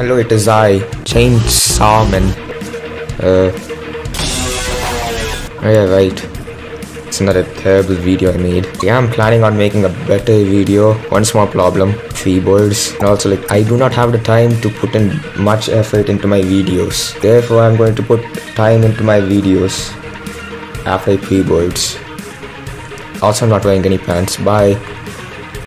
Hello, it is I, Chainsaw Man. Uh, oh yeah, right. It's another terrible video I made. Yeah, I'm planning on making a better video. One small problem, keyboards. And also like, I do not have the time to put in much effort into my videos. Therefore, I'm going to put time into my videos after keyboards. Also, I'm not wearing any pants. Bye.